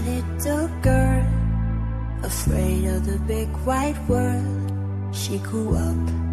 little girl, afraid of the big white world. She grew up